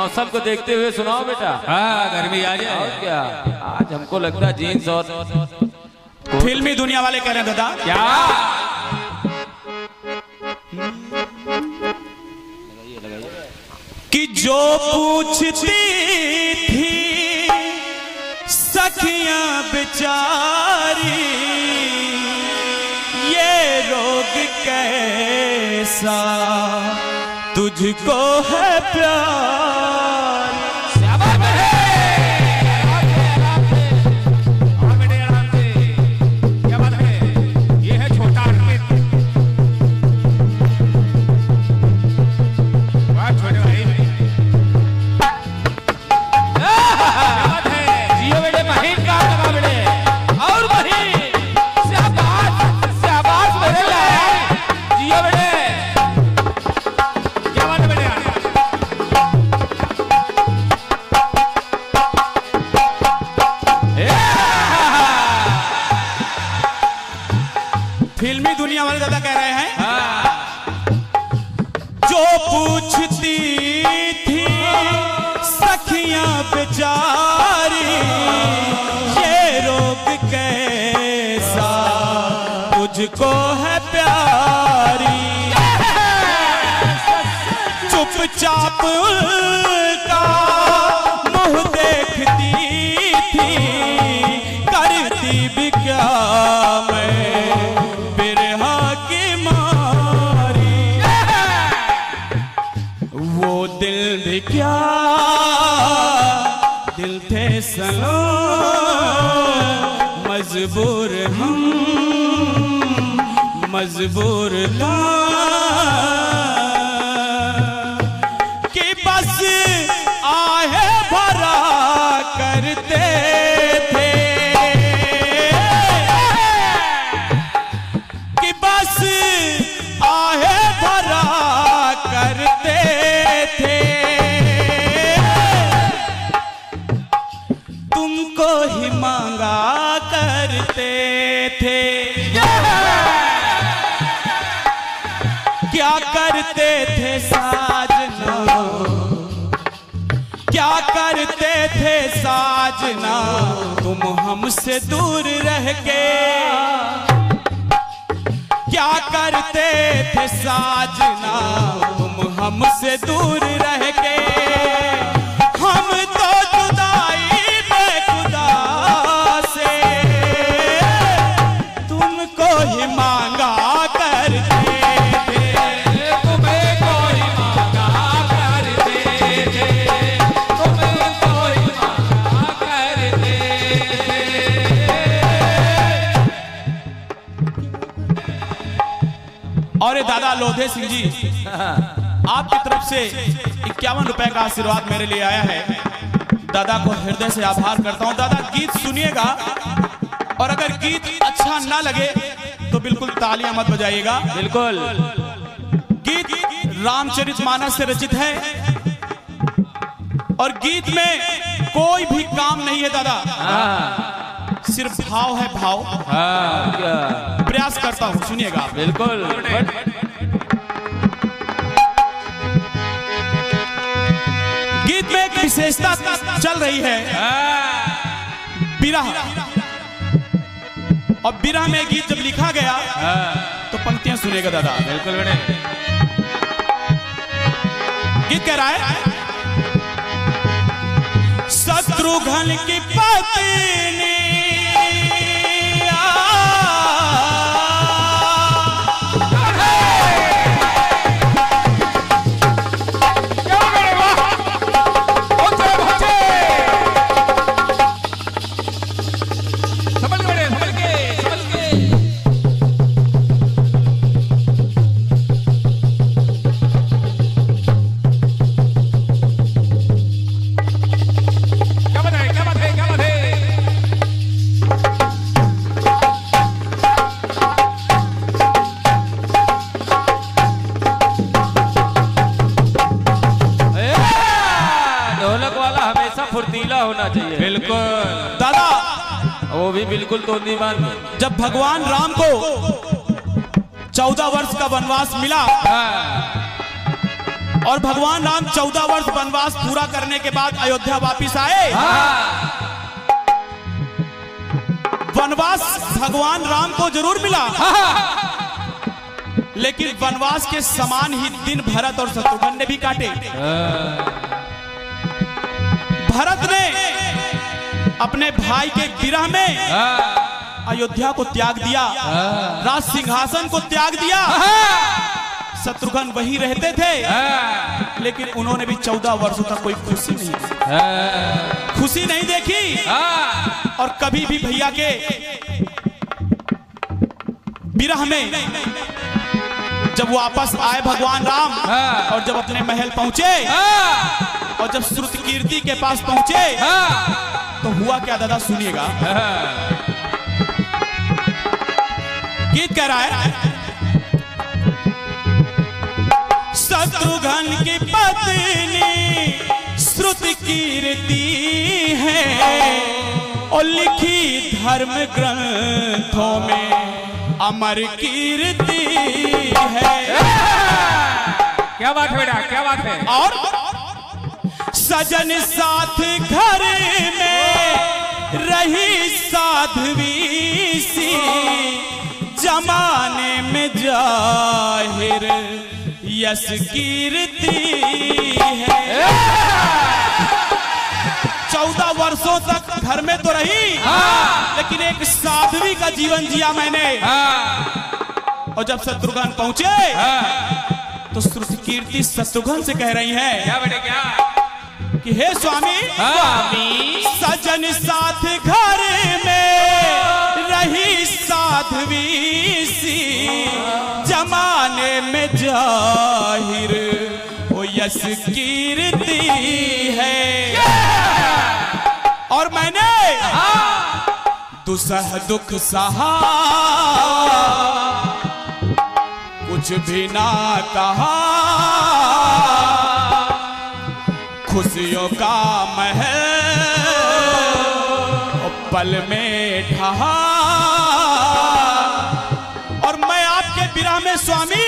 मौसम को देखते हुए सुनाओ बेटा। हाँ गर्मी आ और जाए क्या? आज हमको लगता है जीन्स और फिल्मी दुनिया वाले कह रहे हैं दादा। क्या? कि जो पूछती थी सखियाँ बेचारी ये रोग कैसा? तुझको है प्यार। फिल्मी दुनिया वाले दादा कह रहे हैं। जो पूछती थी सखियाँ बेचारी ये रोग कैसा? तुझको है प्यारी। चुपचाप क्या दिल थे सनो मजबूर हम मजबूर था कि बस आहे भरा करते ही मांगा करते थे। क्या करते थे साजना? क्या करते थे साजना? तुम हमसे दूर रह के। क्या करते थे साजना? तुम हमसे दूर रह के। लोधे सिंह जी आपकी तरफ़ से इक्यावन रुपए का आशीर्वाद मेरे लिए आया है। दादा को हृदय से आभार करता हूँ। दादा गीत सुनिएगा और अगर गीत अच्छा ना लगे तो बिल्कुल तालियाँ मत बजाइएगा। बिल्कुल। गीत रामचरित मानस से रचित है और गीत में कोई भी काम नहीं है दादा। हाँ। सिर्फ़ भाव है भाव। हाँ प्रयास करता हूँ सुनिएगा। बिल्कुल। विशेषता चल रही है। विरह और विरह में गीत जब लिखा गया तो पंक्तियाँ सुनेगा दादा। बिल्कुल बेटे। गीत कह रहा है शत्रुघ्न की पत्नी वो भी बिल्कुल तो दीवान जब भगवान राम को चौदह वर्ष का वनवास मिला और भगवान राम चौदह वर्ष वनवास पूरा करने के बाद अयोध्या वापिस आए वनवास भगवान राम को ज़रूर मिला। लेकिन वनवास के समान ही दिन भरत और शत्रुघ्न ने भी काटे। भरत ने अपने भाई के विरह में अयोध्या को त्याग दिया। राज सिंहासन को त्याग दिया। शत्रुघ्न वही रहते थे। लेकिन उन्होंने भी चौदह वर्षों तक कोई खुशी नहीं खुशी नहीं देखी। और कभी भी भैया के विरह में जब वापस आए भगवान राम और जब अपने महल पहुँचे और जब श्रुत कीर्ति के पास पहुँचे तो हुआ क्या दादा? सुनिएगा। गीत कह रहा है। शत्रुघ्न की पत्नी श्रुत कीर्ति है और लिखी धर्म ग्रंथों में अमर कीर्ति है। क्या बात है बेटा? क्या बात है? और सजन साथ घर में रही साध्वी सी। जमाने में ज़ाहिर यश कीर्ति है। चौदह वर्षों तक घर में तो रही, लेकिन एक साध्वी का जीवन जिया मैंने। और जब शत्रुघ्न पहुँचे तो श्रुति कीर्ति शत्रुघ्न से कह रही है, क्या बेटे क्या? कि हे स्वामी स्वामी सजन साथ घर में रही साधवी सी। जमाने में ज़ाहिर ओ यश कीर्ति है। और मैंने दुसह दुख सहा। कुछ भी ना कहा। खुशियों का महल पल में ढहा और मैं आपके बिरा में स्वामी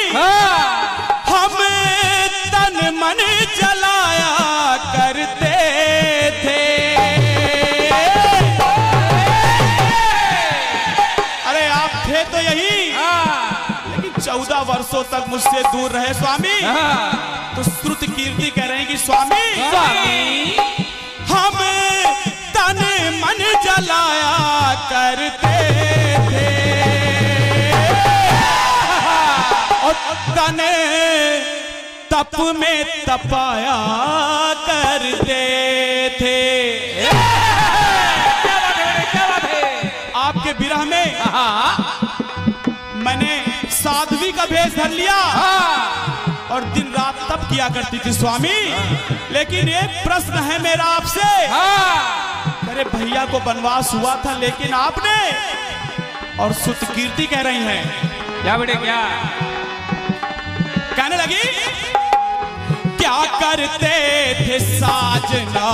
हम तन मन जलाया करते वर्षों तक मुझसे दूर रहे स्वामी। तो श्रुत कीर्ति कह रहे हैं कि स्वामी। हम तन मन जलाया करते थे। और तन तप में तपाया करते थे। है है? आपके विरह में मैंने साध्वी का भेष धर लिया। और दिन रात तब किया करती थी स्वामी। लेकिन एक प्रश्न है मेरा आपसे। मेरे भैया को वनवास हुआ था लेकिन आपने और सुत कीर्ति कह रही हैं। क्या बेटे क्या? कहने लगी क्या करते थे साजना?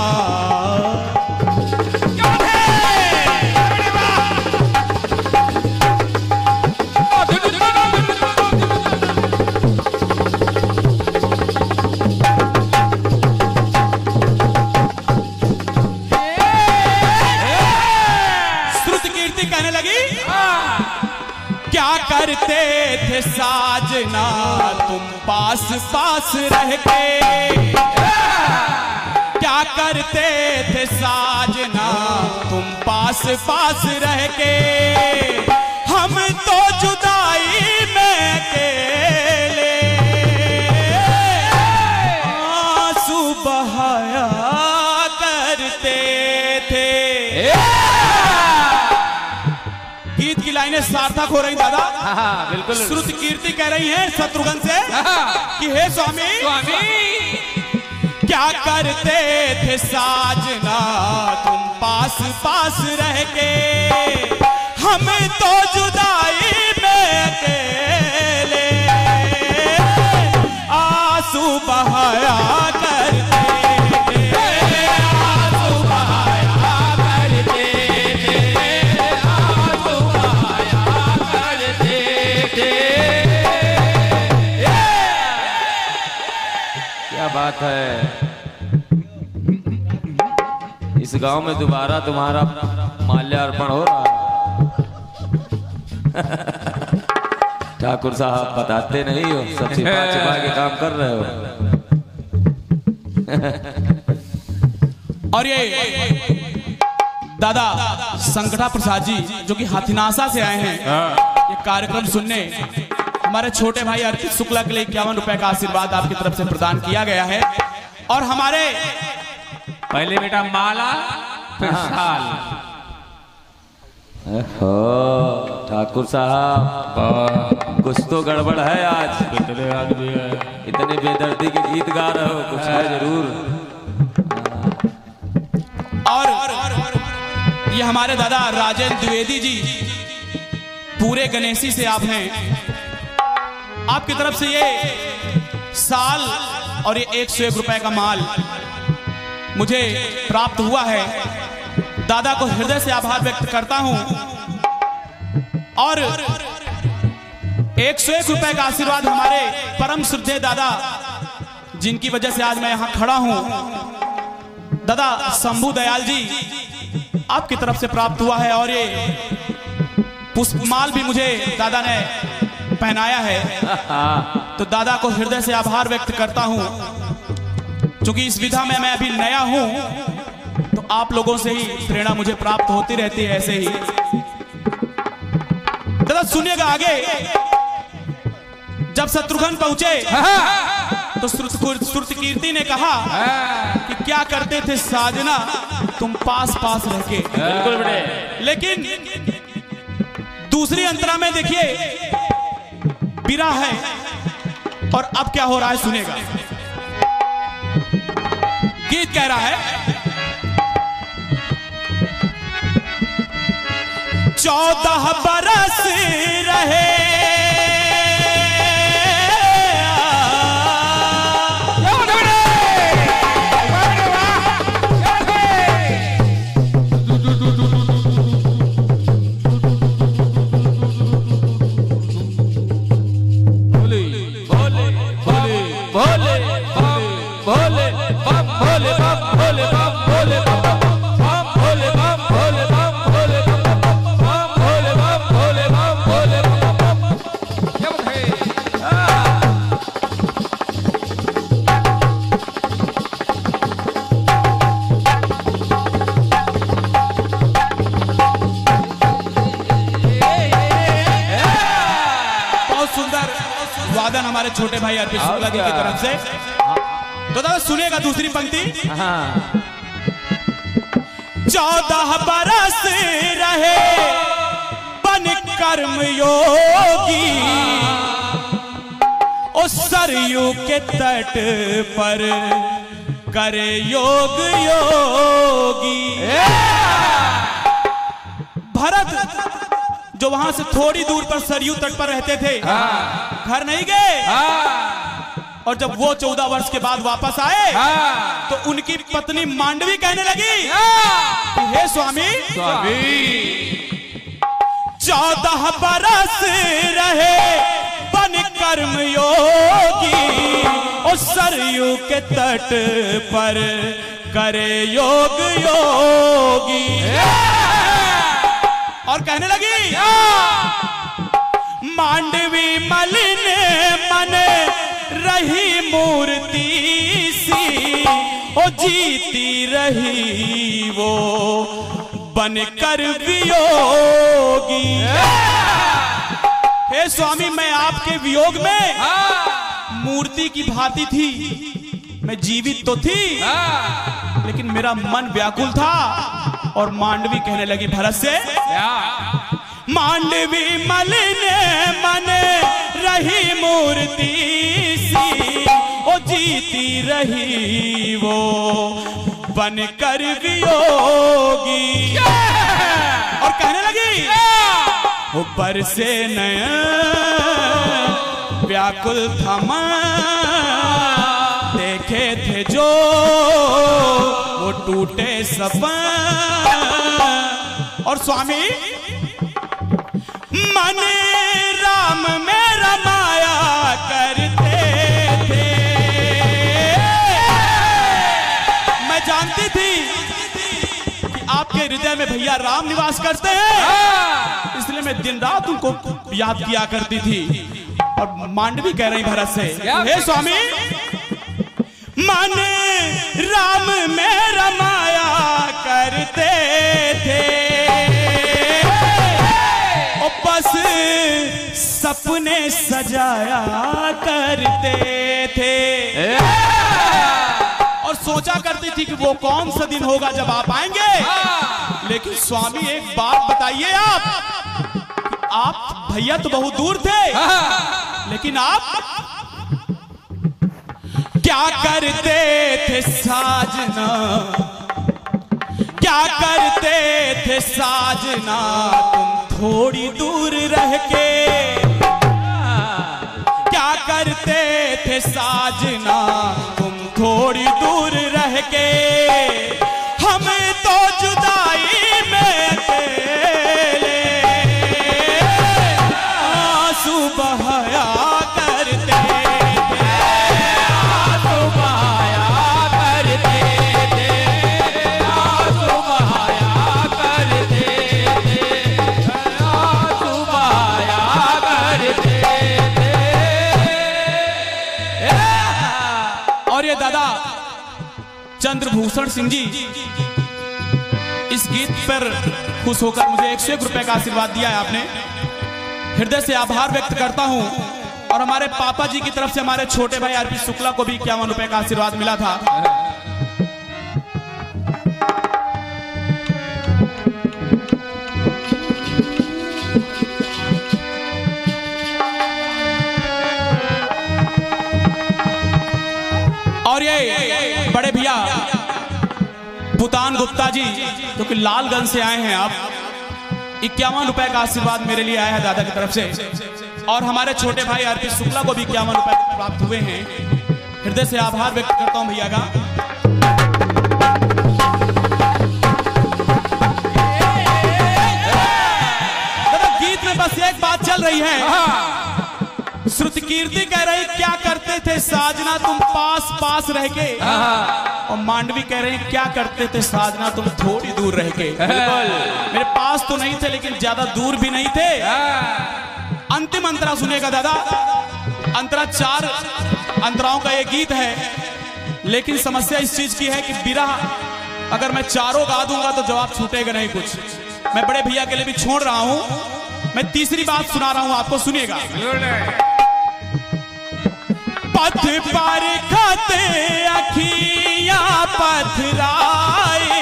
साजना तुम पास पास रह के। क्या करते थे साजना तुम पास पास रह के? हम तो जुदाई गीत की लाइनें सार्थक हो रही दादा। बिल्कुल। श्रुत कीर्ति कह रही हैं शत्रुघ्न से कि हे स्वामी स्वामी। क्या करते थे साजना तुम पास पास रह के? हम तो जुदाई में अकेले। आँसू बहाया गाँव में दोबारा तुम्हारा माल्यार्पण हो रहा है। ठाकुर साहब बताते नहीं हो सब छिपा छिपा के काम कर रहे हो। और ये दादा संकटा प्रसाद जी जो कि हाथीनासा से आए हैं। ये कार्यक्रम सुनने हमारे छोटे भाई अर्पित शुक्ला के लिए इक्यावन रुपए का आशीर्वाद आपकी तरफ़ से प्रदान किया गया है। और हमारे पहले बेटा माला फिर शाल हो ठाकुर साहब कुछ तो गड़बड़ है आज। कितने आदमी है। इतने बेदर्दी के गीत गा रहे हो कुछ है ज़रूर। और ये हमारे दादा राजेंद्र द्विवेदी जी पूरे गणेशी से आप हैं। आपकी तरफ़ से ये साल और ये एक सौ एक रुपए का माल मुझे प्राप्त हुआ है। दादा को हृदय से आभार व्यक्त करता हूँ। और एक सौ एक रुपए का आशीर्वाद हमारे परम श्रद्धे दादा जिनकी वजह से आज मैं यहाँ खड़ा हूँ। दादा शंभू दयाल जी आपकी तरफ़ से प्राप्त हुआ है और ये पुष्पमाल भी मुझे दादा ने पहनाया है। तो दादा को हृदय से आभार व्यक्त करता हूँ। क्योंकि इस विधा में मैं अभी नया हूँ तो आप लोगों से ही प्रेरणा मुझे प्राप्त होती रहती है ऐसे ही। दादा सुनिएगा आगे। जब शत्रुघ्न पहुँचे तो श्रुत कीर्ति ने कहा कि क्या करते थे साजना? तुम पास पास रह के। बिल्कुल बेटे। लेकिन दूसरी अंतरा में देखिए बिरा है। और अब क्या हो रहा है सुनेगा गीत कह रहा है। चौदह बरस रहे सुंदर। वादन हमारे छोटे भाई अर्पित शुक्ला जी की तरफ़ से। तो दादा सुनिएगा दूसरी पंक्ति। चौदह बरस रहे बन कर्म योगी। ओ सरयू के तट पर करे योग योगी। भरत जो वहाँ से थोड़ी दूर पर सरयू तट पर रहते थे। घर नहीं गए। और जब वो चौदह वर्ष के बाद वापस आए तो उनकी पत्नी मांडवी कहने लगी कि हे स्वामी स्वामी। चौदह बरस रहे बन कर्म योगी ओ सरयू के तट पर करे योग योगी। और कहने लगी मांडवी मलिन मन रही मूर्ति सी, ओ जीती रही वो बनकर वियोगी। हे स्वामी, मैं आपके वियोग में मूर्ति की भांति थी। मैं जीवित तो थी, लेकिन मेरा मन व्याकुल था। और मांडवी कहने लगी भरत से मांडवी मलिन मन रही मूर्ति सी ओ जीती रही वो बनकर वियोगी। और कहने लगी ऊपर से नया व्याकुल थमा टूटे सपा और स्वामी, मन राम मेरा माया करते थे। मैं जानती थी कि आपके हृदय में भैया राम निवास करते हैं। इसलिए मैं दिन रात उनको याद किया करती थी। और मांडवी कह रही भरत से, हे स्वामी, माने राम में सजाया करते थे। और सोचा करती थी कि वो कौन सा दिन होगा जब आप आएँगे। लेकिन स्वामी एक बात बताइए आप। आप भैया तो बहुत दूर थे। लेकिन आप क्या करते थे साजना? क्या करते थे साजना? तुम थोड़ी दूर रह के करते थे साजना। तुम थोड़ी दूर रह के हम ये दादा चंद्रभूषण सिंह जी, इस गीत पर खुश होकर मुझे एक सौ एक रुपए का आशीर्वाद दिया है आपने। हृदय से आभार व्यक्त करता हूँ और हमारे पापा जी की तरफ़ से हमारे छोटे भाई आरपी शुक्ला को भी इक्यावन रुपए का आशीर्वाद मिला था। और ये बड़े भैया भूतान गुप्ता जी जो कि लालगंज से आए हैं आप इक्यावन रुपए का आशीर्वाद मेरे लिए आया है दादा की तरफ़ से। और हमारे छोटे भाई आरपी शुक्ला को भी इक्यावन रुपए प्राप्त हुए हैं। हृदय से आभार व्यक्त करता हूँ भैया का। गीत में बस एक बात चल रही है। श्रुति कीर्ति कह रही क्या करते थे साजना तुम पास पास रह के और मांडवी कह रहे हैं क्या करते थे साजना तुम थोड़ी दूर रह के मेरे पास तो नहीं थे लेकिन ज़्यादा दूर भी नहीं थे। अंतिम अंतरा सुनेगा दादा। अंतरा चार अंतराओं का ये गीत है। लेकिन समस्या इस चीज़ की है कि विरह अगर मैं चारों गा दूँगा तो जवाब छूटेगा नहीं कुछ। मैं बड़े भैया के लिए भी छोड़ रहा हूँ। मैं तीसरी बात सुना रहा हूँ आपको सुनिएगा। पथ पर खाते अखिया पथराए।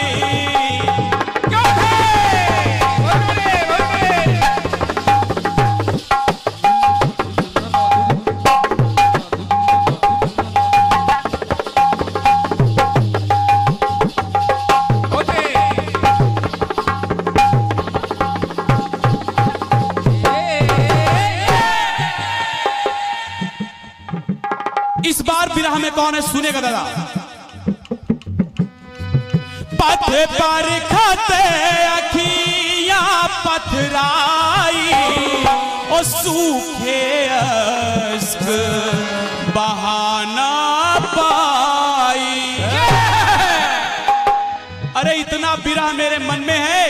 कौन है? सुनेगा दादा। पथ पर खाते अखियाँ पथराई ओ सूखे बहाना पाई। अरे इतना बिरा मेरे मन में है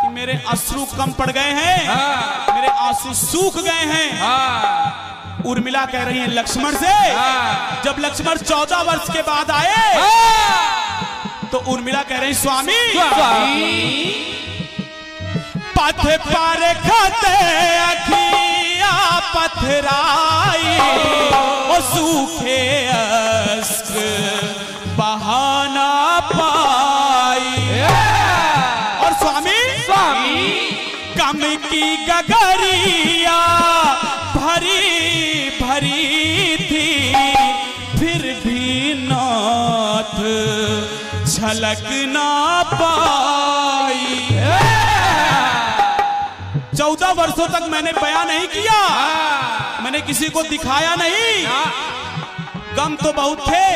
कि मेरे अश्रु कम पड़ गए हैं मेरे आँसू सूख गए हैं। उर्मिला कह रही है लक्ष्मण से। जब लक्ष्मण चौदह वर्ष के बाद आए तो उर्मिला कह रही स्वामी। पथ पर खाते अखिया पथराई ओ सूखे अस्क बहाना पाई। और स्वामी स्वामी। कम की गगरिया झलक ना पाई। चौदह वर्षों तक मैंने बयान नहीं किया। मैंने किसी को दिखाया नहीं। गम तो बहुत थे,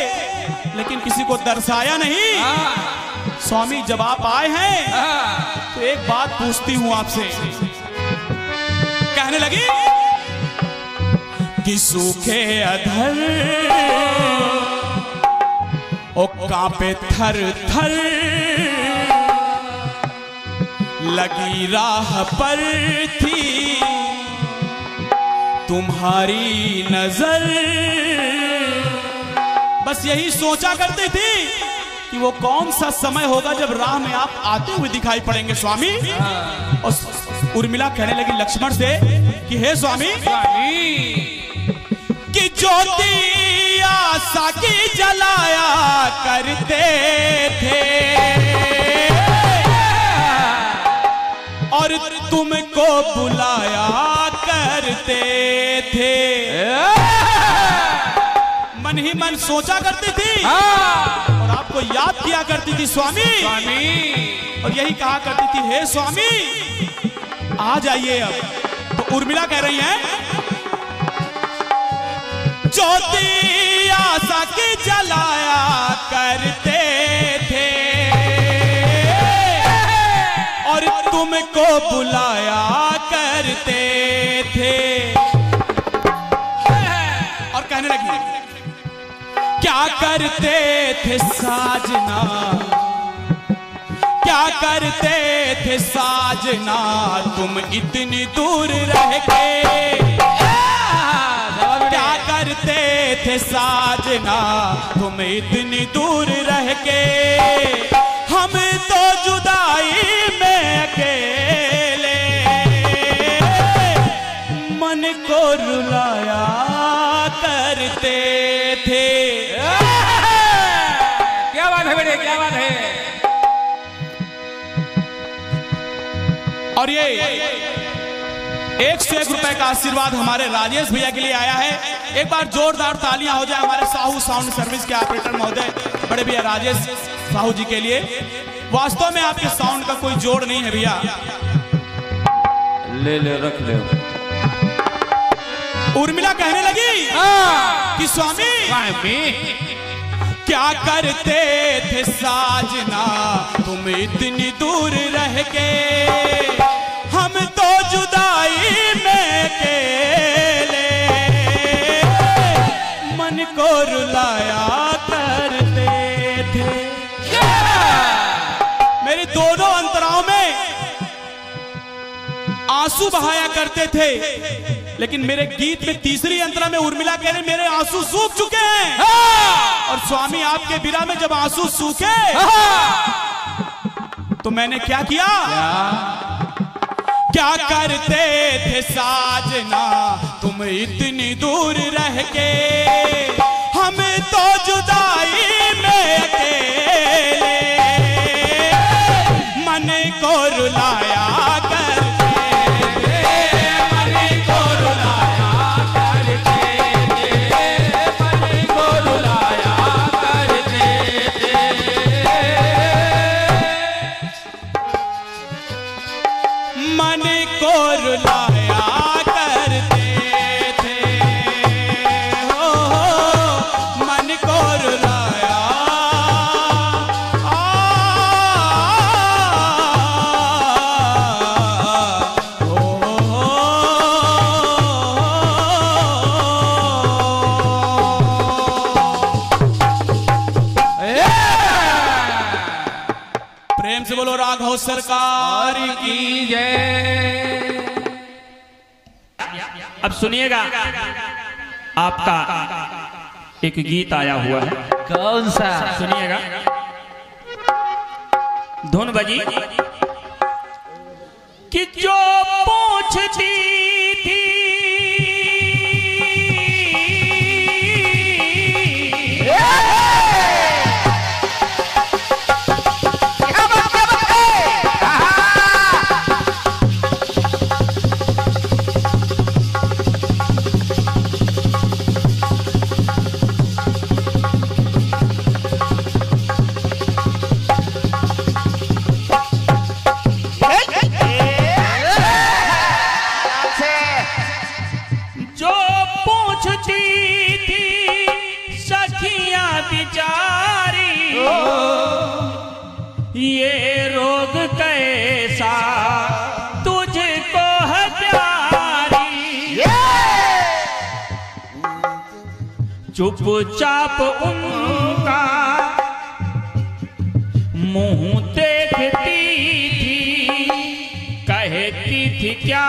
लेकिन किसी को दर्शाया नहीं। स्वामी जब आप आए हैं तो एक बात पूछती हूँ आपसे। कहने लगी, कि सूखे अधर ओ कांपे थर थर। लगी राह पर थी। तुम्हारी नज़र। बस यही सोचा करती थी कि वो कौन सा समय होगा जब राह में आप आते हुए दिखाई पड़ेंगे स्वामी। और उर्मिला कहने लगी लक्ष्मण से कि हे स्वामी कि ज्योति आशा की जलाया करते थे। और तुमको बुलाया करते थे। मन ही मन सोचा करती थी। और आपको याद किया करती थी स्वामी। स्वामी। और यही कहा करती थी हे स्वामी आ जाइए अब। तो उर्मिला कह रही है ज्योति जलाया करते थे। और बुलाया करते थे। और कहने लगी, क्या करते थे साजना? क्या करते थे साजना? तुम इतनी दूर रह क्या करते थे साजना। तुम इतनी दूर रह के हम तो जुदाई में अकेले। मन को रुलाया करते थे। क्या बात है बेटे क्या बात है? और ये एक से एक रुपए का आशीर्वाद हमारे राजेश भैया के लिए आया है। एक बार जोरदार तालियाँ हो जाए हमारे साहू साउंड सर्विस के ऑपरेटर महोदय बड़े भैया राजेश साहू जी के लिए। वास्तव में आपके साउंड का कोई जोड़ नहीं है भैया। ले ले रख ले। उर्मिला कहने लगी कि स्वामी। क्या करते थे साजना? तुम इतनी दूर रह के। आँसू बहाया करते थे। लेकिन मेरे गीत में तीसरी अंतरा में उर्मिला कह रहे, मेरे आँसू सूख चुके हैं। और स्वामी आपके बिरा में जब आँसू सूखे तो मैंने क्या किया? क्या करते थे साजना? तुम इतनी दूर रह के, हम तो जुदाई में अकेले। मन को रुलाया सरकार की जय। अब सुनिएगा आपका एक गीत आया हुआ है। कौन सा? सुनिएगा। धुन बजी। कि जो पूछती चुपचाप उनका मुँह देखती थी। कहती थी, क्या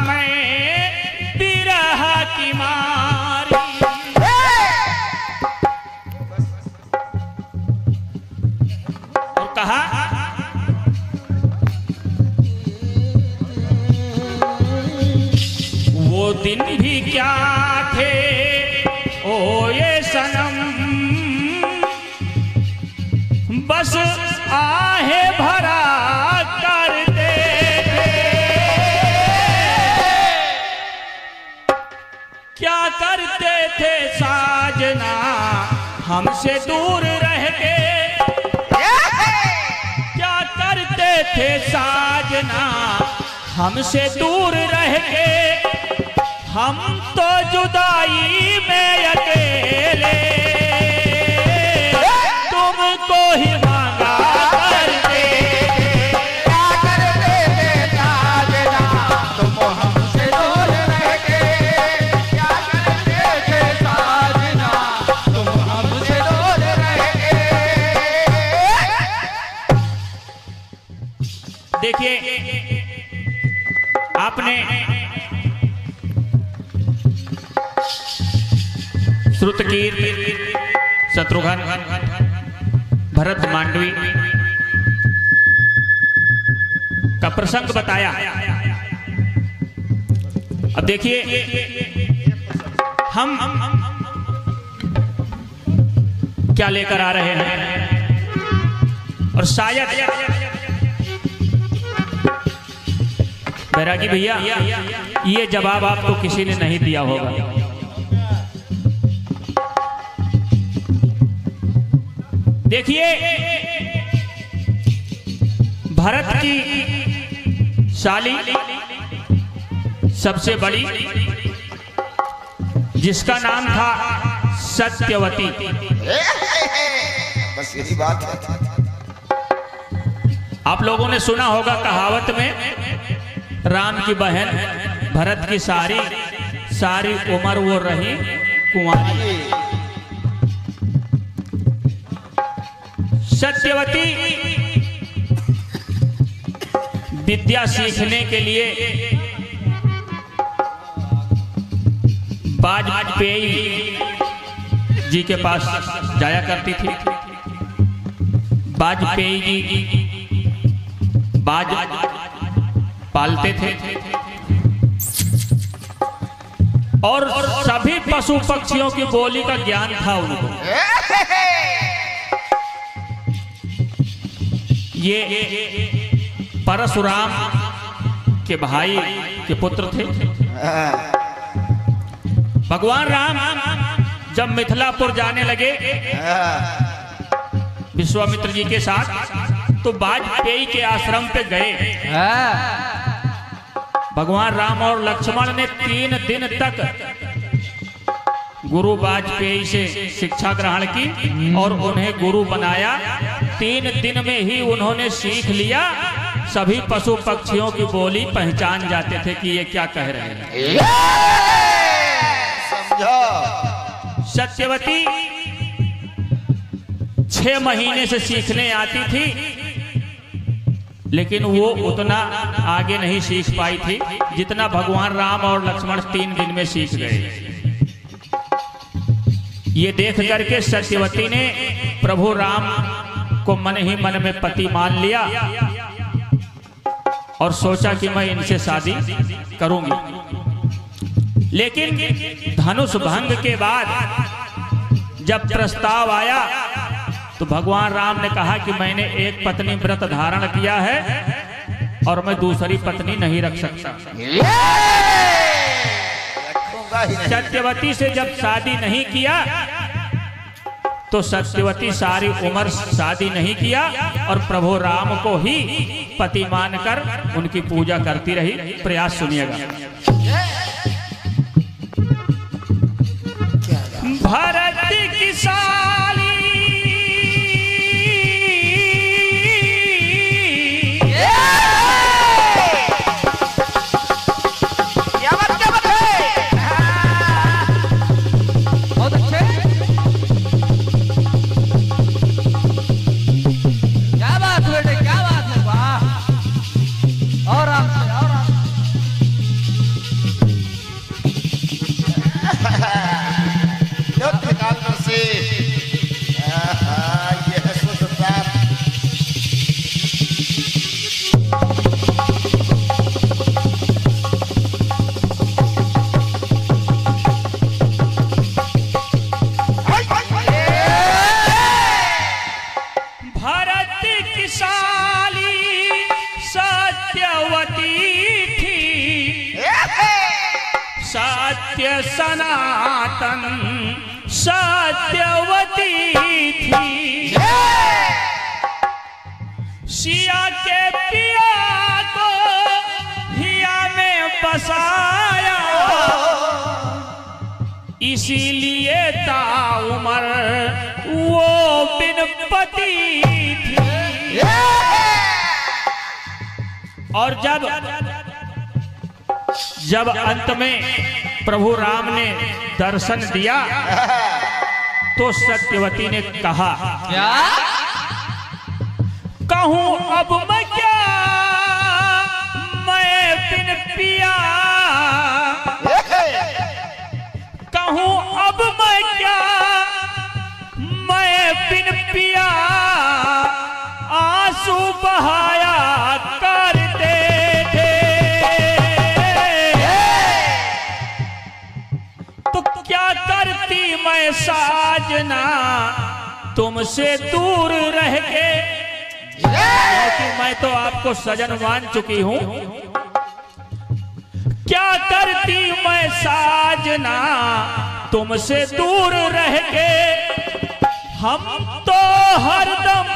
मैं बिरह की मारी? और कहा, वो दिन भी क्या थे? ये सनम। बस आहे भरा कर दे। क्या करते थे साजना? हमसे दूर रह के क्या करते थे साजना? हमसे दूर रह के हम तो जुदाई भरत मांडवी का प्रसंग बताया। अब देखिए, हम क्या लेकर आ रहे हैं? और शायद बैरागी भैया, ये जवाब आपको किसी ने नहीं दिया होगा। देखिए भारत की शाली सबसे बड़ी जिसका नाम था सत्यवती। बस यही बात है। आप लोगों ने सुना होगा कहावत में राम की बहन भरत की सारी सारी उम्र वो रही कुंवारी। सत्यवती, विद्या सीखने के लिए वाजपेयी जी के पास जाया करती थी। वाजपेयी जी बाज पालते थे। और सभी पशु पक्षियों की बोली का ज्ञान था उनको। ये परशुराम के भाई के पुत्र थे। भगवान राम जब मिथिलापुर जाने लगे विश्वामित्र जी के साथ तो वाजपेयी के आश्रम पे गए। भगवान राम और लक्ष्मण ने तीन दिन तक गुरु वाजपेयी से शिक्षा ग्रहण की और उन्हें गुरु बनाया। तीन दिन में ही उन्होंने सीख लिया। सभी पशु पक्षियों की बोली पहचान जाते थे कि ये क्या कह रहे हैं। समझो। सत्यवती छह महीने से सीखने आती थी लेकिन वो उतना आगे नहीं सीख पाई थी जितना भगवान राम और लक्ष्मण तीन दिन में सीख गए। ये देख करके सत्यवती ने प्रभु राम को मन ही मन में पति मान लिया और सोचा कि मैं इनसे शादी करूँगी। लेकिन धनुष भंग के बाद जब प्रस्ताव आया तो भगवान राम ने कहा कि मैंने एक पत्नी व्रत धारण किया है और मैं दूसरी पत्नी नहीं रख सकता। सत्यवती से जब शादी नहीं किया तो सत्यवती सारी उम्र शादी नहीं किया और प्रभु राम को ही पति मानकर उनकी पूजा करती रही। प्रयास सुनिएगा। भरत की साली सनातन, सत्यवती थी। सिया के पिया को हिया में बसाया। इसीलिए ताउमर वो बिनपति थी। और जब जब अंत में प्रभु राम ने दर्शन दिया तो सत्यवती ने कहा क्या? कहूँ अब मैं क्या? मैं बिन पिया। कहूँ अब मैं क्या? मैं बिन पिया। आँसू बहाया करती मैं साजना तुमसे दूर रह के। क्योंकि मैं तो आपको सजन मान चुकी हूँ। क्या करती, मैं साजना तुमसे दूर रह के। हम तो हरदम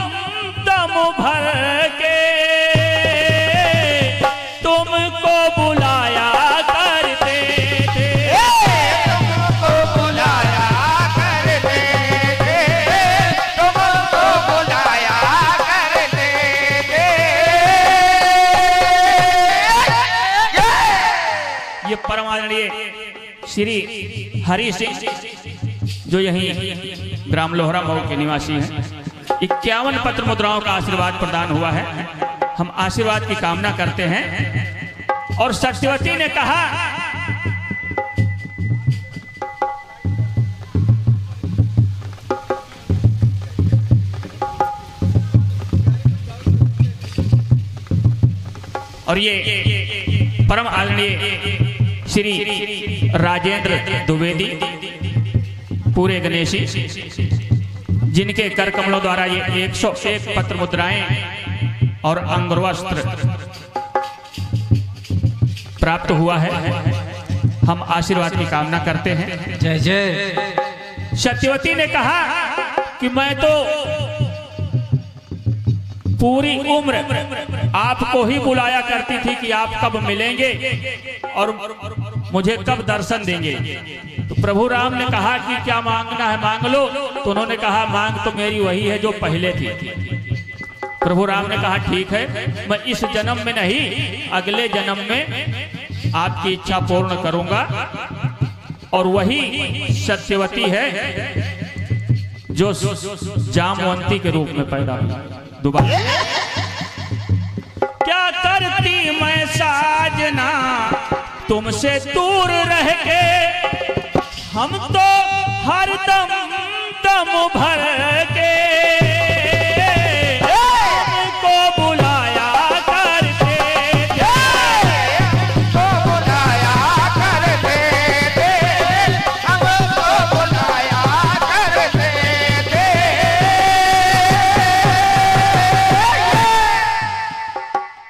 दम भर के हरि सिंह जो यही ग्राम लोहरा मऊ के निवासी हैं। इक्यावन पत्र मुद्राओं का आशीर्वाद प्रदान हुआ है। हम आशीर्वाद की कामना करते हैं। और सत्यवती ने कहा, और ये परम आदरणीय श्री राजेंद्र द्विवेदी पूरे गणेशी जिनके कर कमलों द्वारा ये 101 पत्र मुद्राएँ और अंगवस्त्र प्राप्त हुआ है हम आशीर्वाद की कामना करते हैं। जय जय। सत्यवती ने कहा कि मैं तो पूरी उम्र आपको ही बुलाया करती थी कि आप कब मिलेंगे और मुझे कब दर्शन देंगे। तो प्रभु राम ने कहा कि क्या मांगना है, मांग लो। तो उन्होंने कहा, मांग तो मेरी वही है जो पहले थी। प्रभु राम ने कहा, ठीक है, मैं इस जन्म में नहीं, अगले जन्म में आपकी इच्छा पूर्ण करूँगा। और वही सत्यवती है जो जामवंती के रूप में पैदा हुई। दोबारा। क्या करती मैं साजना? तुमसे दूर रह। के हम तो हर दम दम भर के हमको बुलाया करते थे।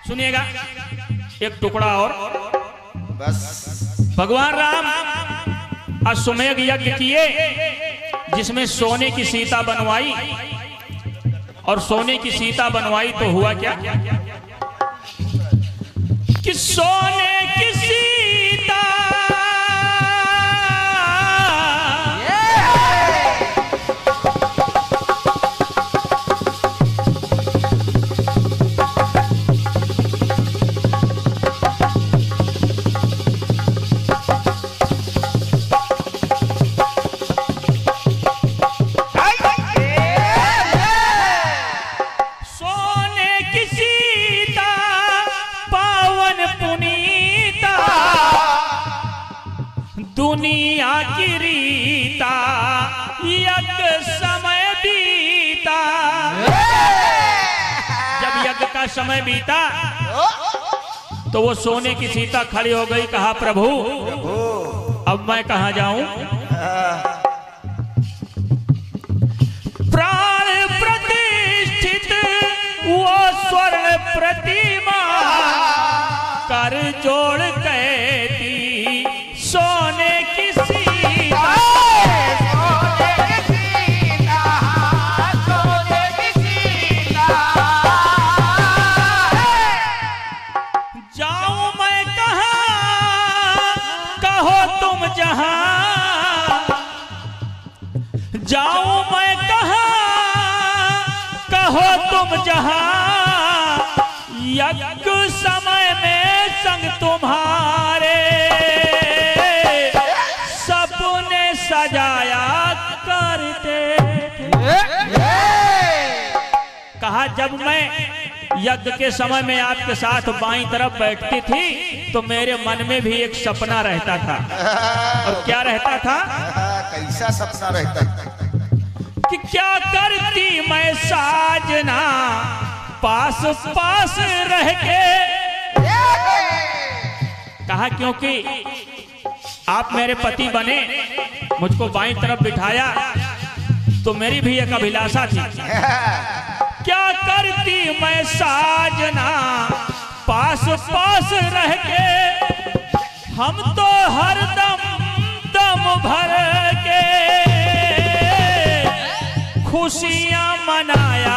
सुनिएगा एक टुकड़ा और भगवान राम, अश्वमेघ यज्ञ किए, जिसमें सोने की सीता बनवाई, और सोने की सीता बनवाई तो हुआ क्या? कि सोने समय बीता तो वो सोने की सीता खड़ी हो गई, कहा, प्रभु, अब मैं कहा जाऊँ? प्राण प्रतिष्ठित, वो स्वर्ण प्रतिमा, कर जोड़ कहो तुम जहाँ, यज्ञ समय में संग तुम्हारे। सपने सजाया करते कहा, जब मैं यज्ञ के समय में आपके साथ बाई तरफ़ बैठती थी तो मेरे मन में भी एक सपना रहता था। और क्या रहता था? कैसा सपना रहता है कि क्या करती मैं साजना? पास पास रह के। कहा, क्योंकि आप मेरे पति बने, मुझको बाई तरफ़ बिठाया तो मेरी भी एक अभिलाषा थी। क्या करती मैं साजना? पास पास रह के। हम तो हर दम दम भर के। खुशियाँ मनाया